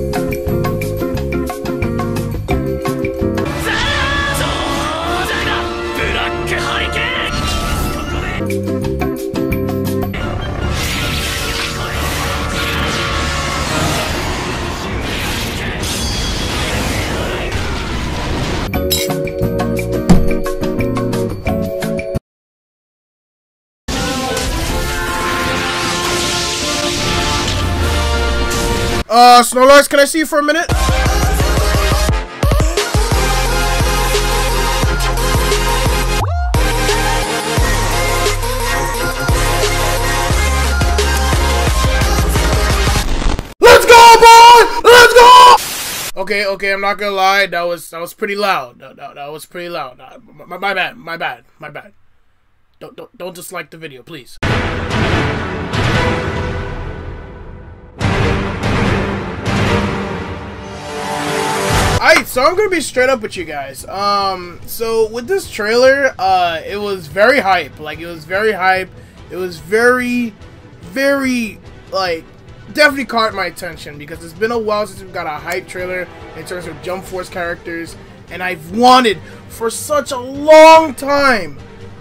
you Uh, Snorlax, can I see you for a minute? Let's go, boy! Let's go! Okay, okay, I'm not gonna lie. That was that was pretty loud. That, that, that was pretty loud. Uh, my, my bad. My bad. My bad. Don't don't don't dislike the video, please. Alright, so I'm gonna be straight up with you guys. Um, so with this trailer, uh, it was very hype. Like, it was very hype. It was very, very, like, definitely caught my attention because it's been a while since we've got a hype trailer in terms of Jump Force characters, and I've wanted for such a long time.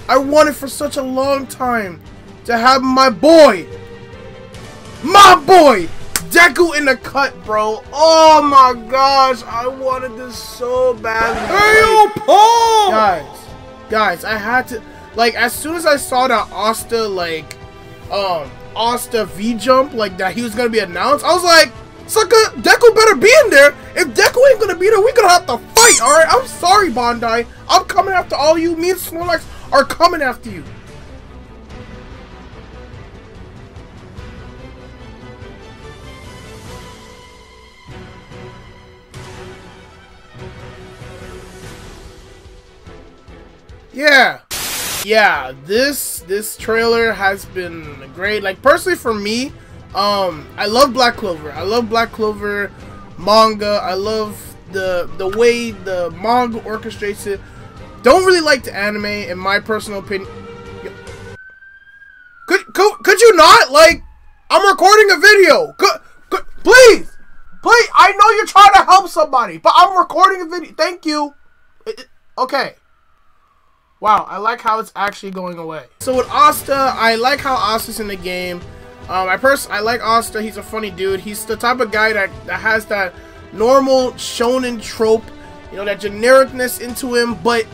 I wanted for such a long time to have my boy, my boy, Deku in the cut, bro. Oh my gosh, I wanted this so badly. Hey, yo, Paul! Guys, guys, I had to, like, as soon as I saw that Asta, like, um, Asta V jump, like, that he was gonna be announced, I was like, sucker, Deku better be in there. If Deku ain't gonna be there, we gonna have to fight, alright? I'm sorry, Bandai. I'm coming after all you. Me and Snorlax are coming after you. Yeah. Yeah, this this trailer has been great. Like personally for me, um I love Black Clover. I love Black Clover manga. I love the the way the manga orchestrates it. Don't really like the anime in my personal opinion. Could could, could you not like I'm recording a video. Could, could please. Please, I know you're trying to help somebody, but I'm recording a video. Thank you. Okay. Wow, I like how it's actually going away. So with Asta, I like how Asta's in the game. Um, I pers I like Asta. He's a funny dude. He's the type of guy that, that has that normal shonen trope, you know, that genericness into him, but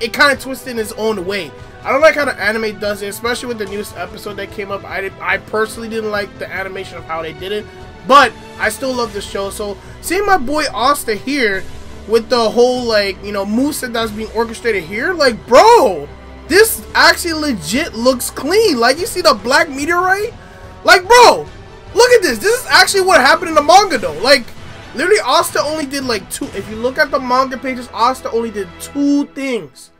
it kind of twisted in his own way. I don't like how the anime does it, especially with the newest episode that came up. I did, I personally didn't like the animation of how they did it, but I still love the show. So seeing my boy Asta here with the whole like you know moveset that's being orchestrated here, like bro, this actually legit looks clean. Like you see the black meteorite, like bro, look at this. This is actually what happened in the manga though. Like literally, Asta only did like two. If you look at the manga pages, Asta only did two things.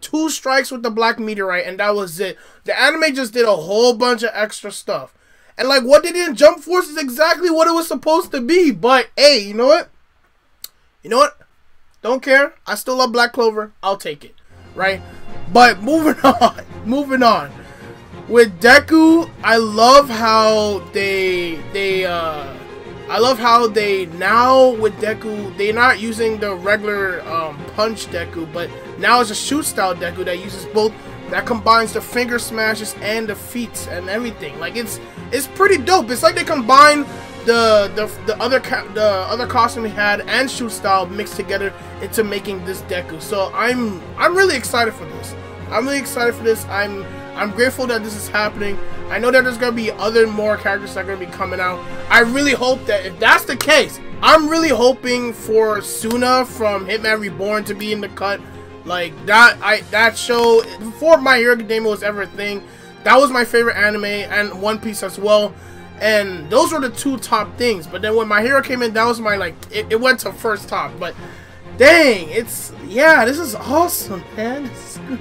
Two strikes with the black meteorite, and that was it. The anime just did a whole bunch of extra stuff. And like what they did in Jump Force is exactly what it was supposed to be. But hey, you know what? You know what? Don't care. I still love Black Clover. I'll take it. Right? But moving on. moving on. With Deku, I love how they they uh I love how they now with Deku they're not using the regular um, punch Deku, but now it's a shoot style Deku that uses both that combines the finger smashes and the feats and everything. Like it's it's pretty dope. It's like they combine the the the other the other costume he had and shoot style mixed together into making this Deku. So I'm I'm really excited for this. I'm really excited for this. I'm I'm grateful that this is happening. I know that there's gonna be other more characters that are gonna be coming out. I really hope that if that's the case, I'm really hoping for Tsuna from Hitman Reborn to be in the cut. Like that, I that show before My Hero Academia was ever a thing. That was my favorite anime and One Piece as well. And those were the two top things. But then when My Hero came in, that was my like it, it went to first top. But dang, it's yeah, this is awesome, man.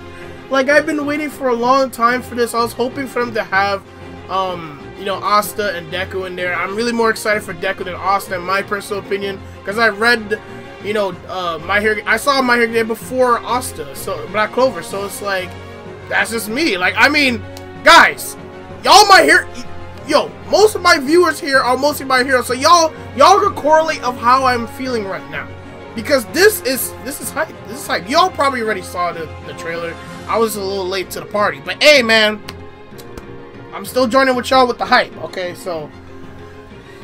Like I've been waiting for a long time for this. I was hoping for them to have um, you know, Asta and Deku in there. I'm really more excited for Deku than Asta in my personal opinion. Because I read you know, uh, My Hero. I saw my hair day before Asta, so Black Clover. So it's like, that's just me. Like, I mean, guys, y'all, My Hero. Yo, most of my viewers here are mostly my heroes, so y'all y'all can correlate of how I'm feeling right now. Because this is this is hype. This is hype. Y'all probably already saw the, the trailer. I was a little late to the party. But hey man, I'm still joining with y'all with the hype, okay? So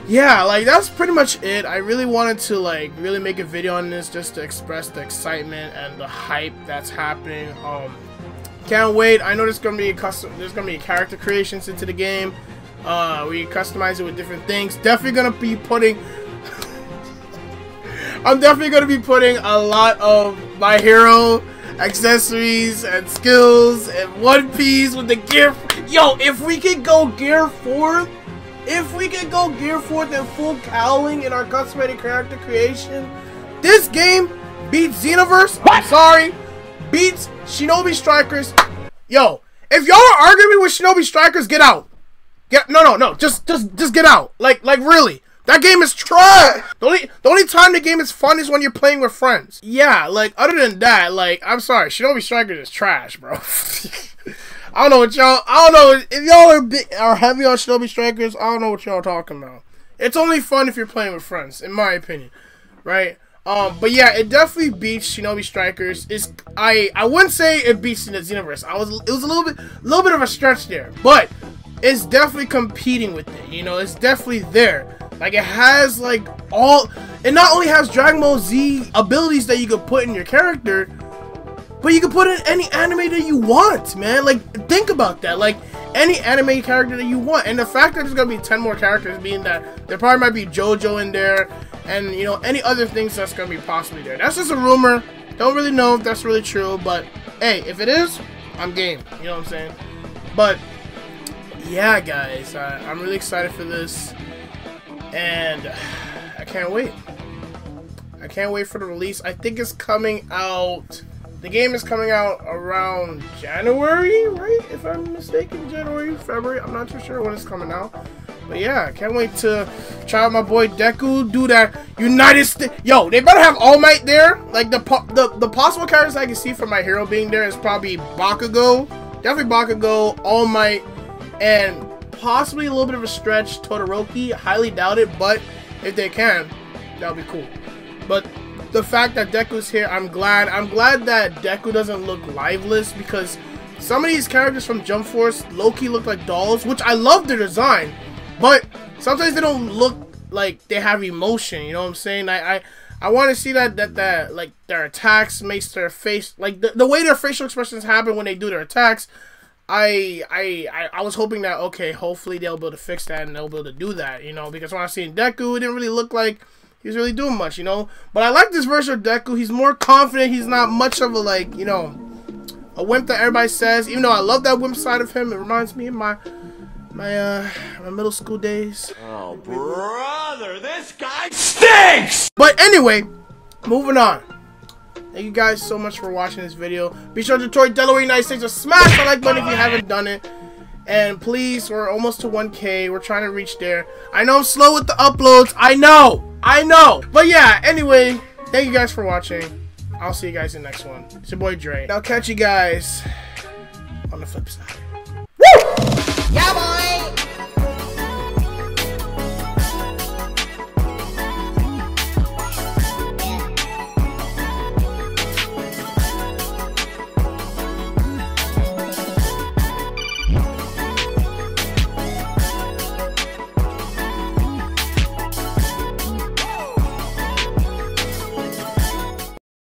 yeah, like that's pretty much it. I really wanted to like really make a video on this just to express the excitement and the hype that's happening. Um can't wait. I know there's gonna be a custom there's gonna be character creations into the game. Uh we customize it with different things. Definitely gonna be putting I'm definitely gonna be putting a lot of my hero accessories and skills and One Piece with the gear. Yo, if we could go gear fourth, if we could go gear fourth and full cowling in our customized character creation, this game beats Xenoverse. I'm sorry, beats Shinobi Strikers. Yo, if y'all are arguing with Shinobi Strikers, get out. Get no, no, no. Just, just, just get out. Like, like really. That game is trash. The only the only time the game is fun is when you're playing with friends. Yeah, like other than that, like I'm sorry, Shinobi Strikers is trash, bro. I don't know what y'all. I don't know if y'all are big, are heavy on Shinobi Strikers. I don't know what y'all talking about. It's only fun if you're playing with friends, in my opinion, right? Um, but yeah, it definitely beats Shinobi Strikers. Is I I wouldn't say it beats in the Xenoverse. I was it was a little bit a little bit of a stretch there, but it's definitely competing with it. You know, it's definitely there. Like it has like all it not only has Dragon Ball Z abilities that you could put in your character, but you can put in any anime that you want, man. Like think about that. Like any anime character that you want. And the fact that there's gonna be 10 more characters being that there probably might be JoJo in there and you know any other things that's gonna be possibly there. That's just a rumor. Don't really know if that's really true, but hey, if it is, I'm game. You know what I'm saying? But yeah, guys, uh, I'm really excited for this and I can't wait. I can't wait for the release. I think it's coming out. The game is coming out around January, right? If I'm mistaken, January, February. I'm not too sure when it's coming out. But yeah, I can't wait to try out my boy Deku, do that United States. Yo, they better have All Might there. Like the the the possible characters I can see for my hero being there is probably Bakugo, definitely Bakugo, All Might, and possibly a little bit of a stretch, Todoroki. Highly doubt it, but if they can, that would be cool. But the fact that Deku's here, I'm glad. I'm glad that Deku doesn't look liveless because some of these characters from Jump Force low-key look like dolls, which I love their design, but sometimes they don't look like they have emotion. You know what I'm saying? I I, I want to see that that that like their attacks makes their face like the, the way their facial expressions happen when they do their attacks I, I I was hoping that okay, hopefully they'll be able to fix that and they'll be able to do that, you know, because when I seen Deku, it didn't really look like he was really doing much, you know. But I like this version of Deku. He's more confident. He's not much of a like, you know, a wimp that everybody says. Even though I love that wimp side of him, it reminds me of my my uh my middle school days. Oh brother, this guy stinks. But anyway, moving on. Thank you guys so much for watching this video. Be sure to Detroit, Delaware, United States to smash the like button if you haven't done it. And please, we're almost to 1K. We're trying to reach there. I know I'm slow with the uploads. I know. I know. But yeah, anyway, thank you guys for watching. I'll see you guys in the next one. It's your boy Dre. I'll catch you guys on the flip side. Woo! Yeah, boy!